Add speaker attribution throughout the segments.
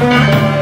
Speaker 1: Música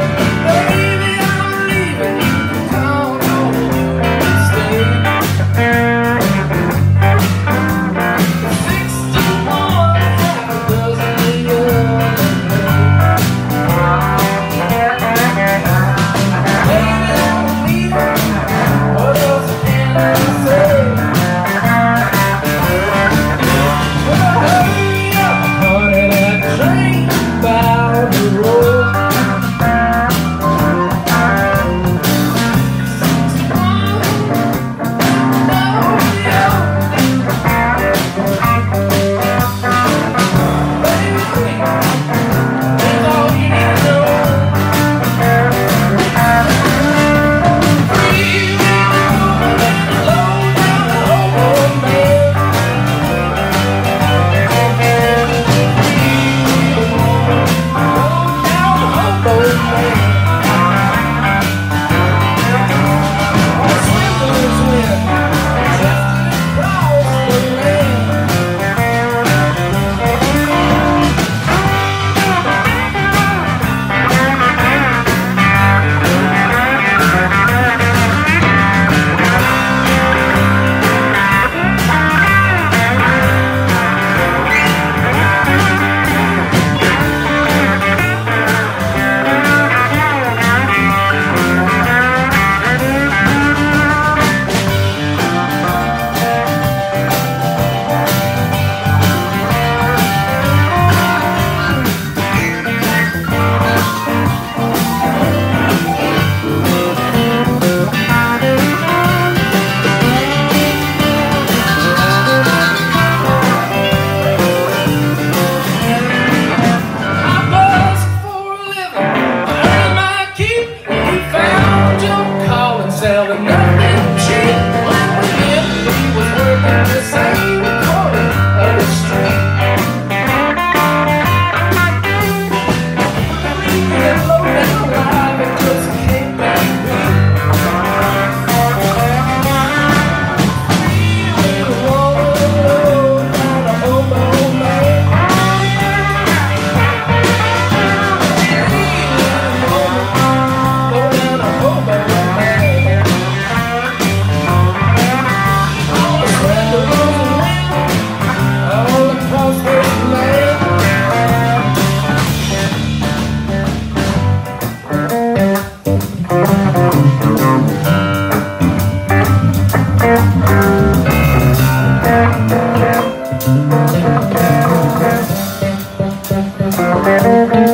Speaker 1: Thank you.